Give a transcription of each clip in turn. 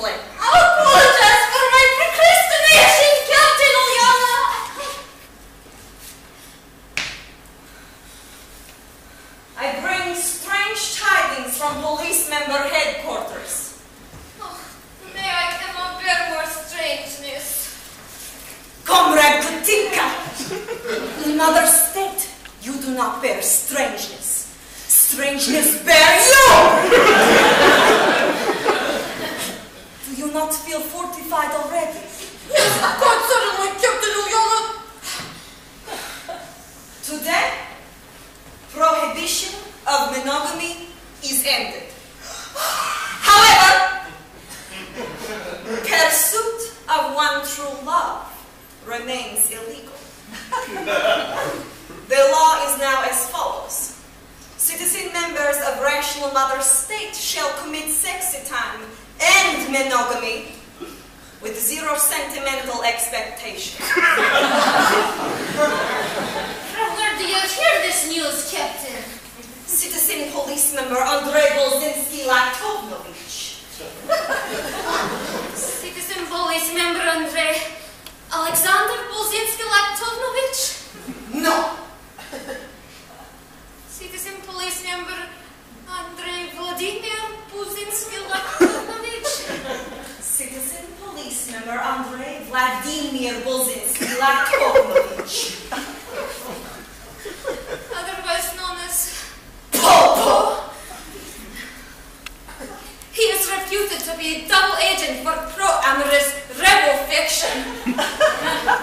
immediately. I apologize for my procrastination, Captain Ulyana. I bring strange tidings from police member headquarters. Oh, may I cannot bear more strangeness. Comrade Katinka, in another state, you do not bear strangeness. Strangeness bear you! do you not fortified already? Yes, quite certainly, Captain Ulyana. Today, prohibition of monogamy is ended. However, pursuit of one true love remains illegal. the law is now as follows. Citizen members of rational mother state shall commit sexy time and monogamy with zero sentimental expectations. From where do you hear this news, Captain? Citizen police member Andrei Bolzinski Latovnovich. Citizen police member Andrei Alexander Bolzinski Laktovnovich? No. Citizen police member Andrei Vladimir Bolzinski Laktovnovich? Citizen police member Andrei Vladimir Bolzinski Latovnovich. Otherwise known as Popo! He is reputed to be a double agent for pro-amorous rebel fiction.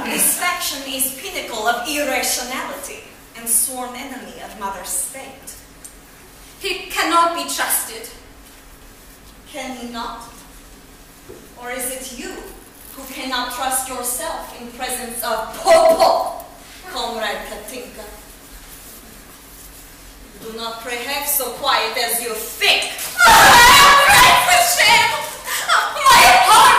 This faction is pinnacle of irrationality and sworn enemy of Mother State. He cannot be trusted. Can he not? Or is it you who cannot trust yourself in presence of Popo, Comrade Katinka? Do not pray half so quiet as you think. My heart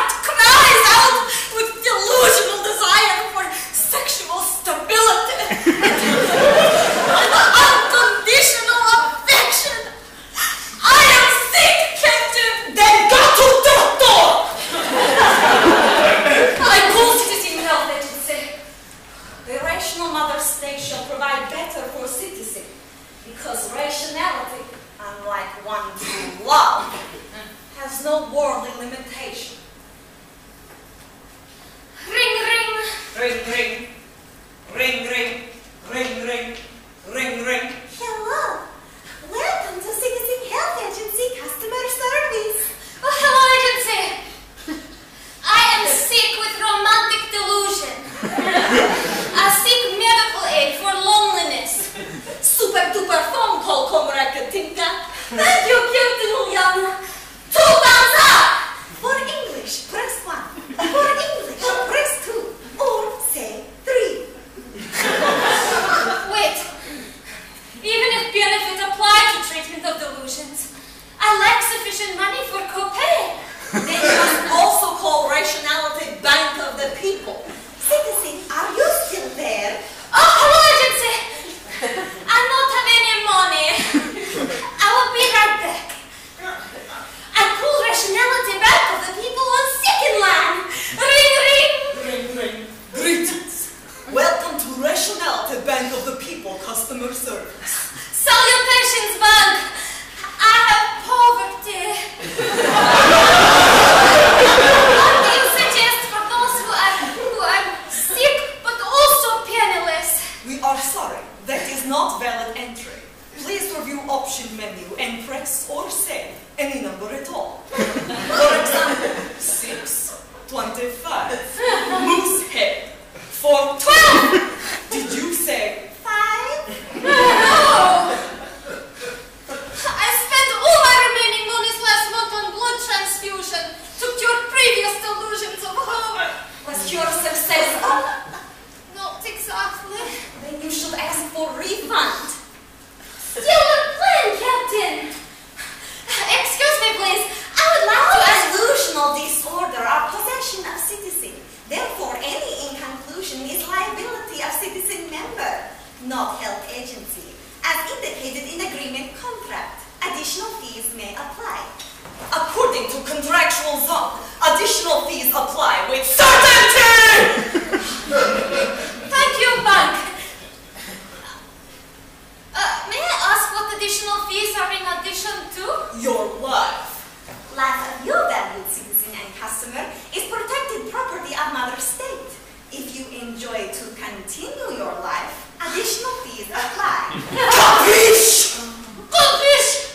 life of your valued citizen and customer is protected property of mother state. If you enjoy to continue your life, additional fees apply. Goldfish! Goldfish!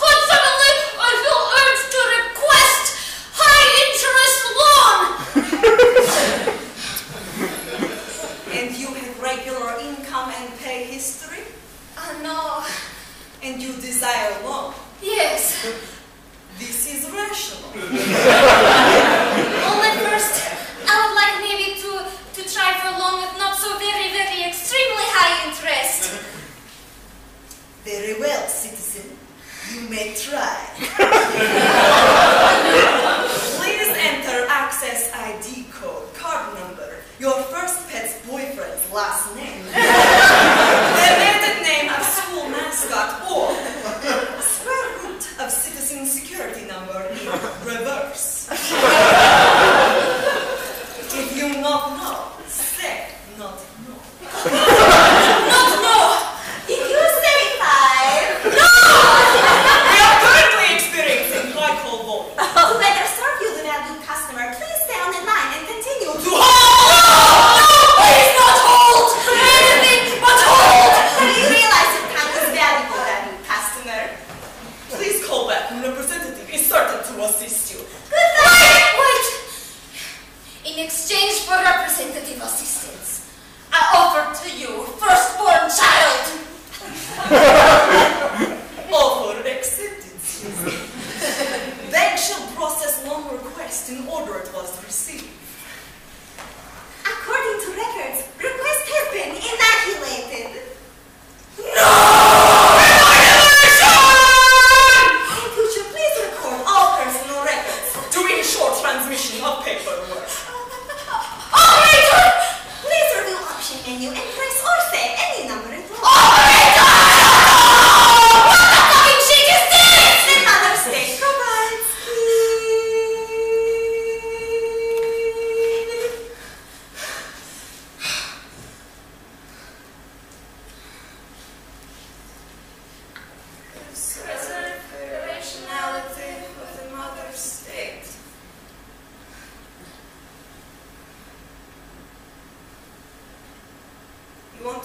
Could someone live? I feel urged to request high interest loan! and you have regular income and pay history? Uh, no. And you desire loan? Yes. This is rational. well, at first, I would like maybe to, to try for long with not so very, very extremely high interest. Very well, citizen. You may try. Please enter access ID code, card number, your first pet's boyfriend's last name, the name of school mascot, or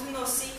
ignoci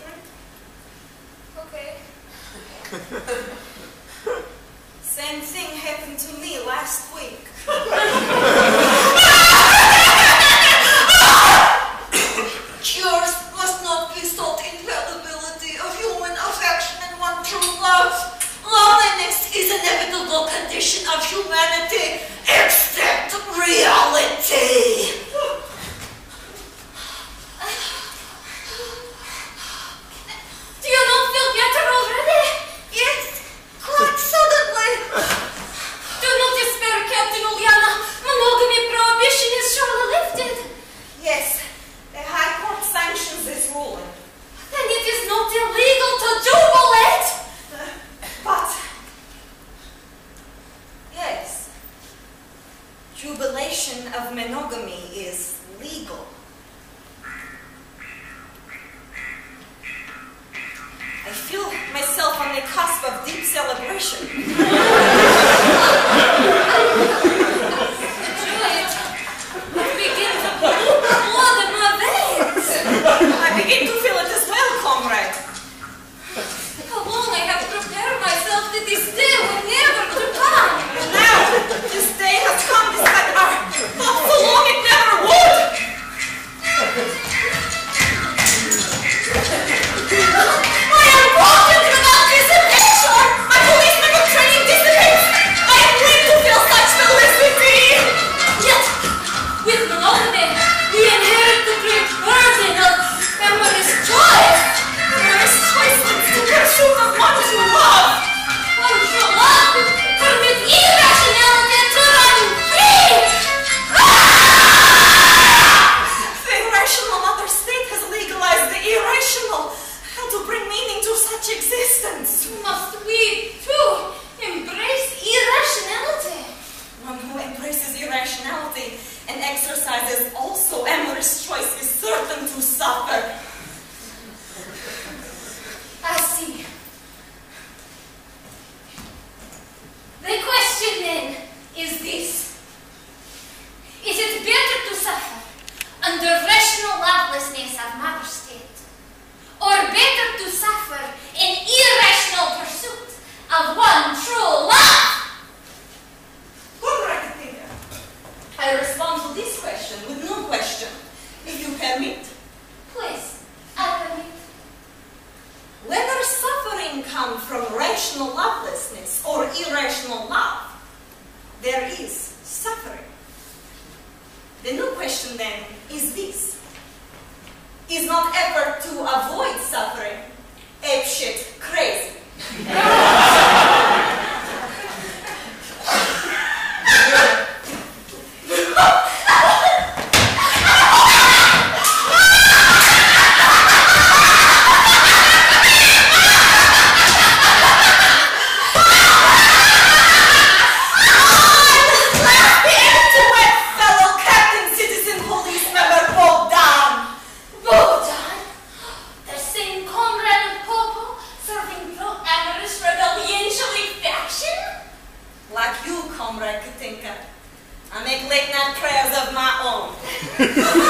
me late night prayers of my own.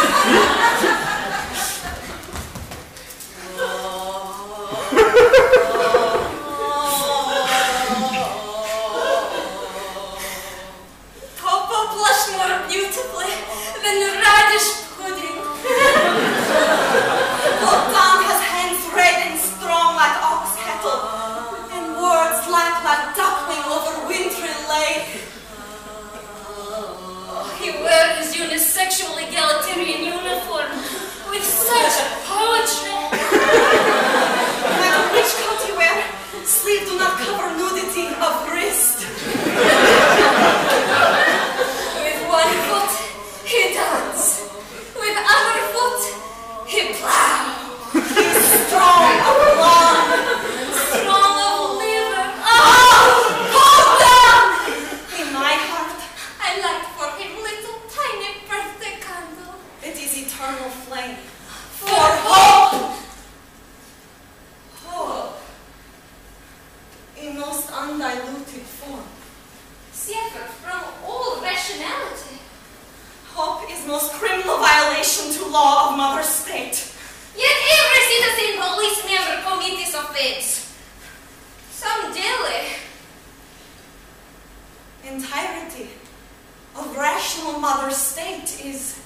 entirety of rational mother state is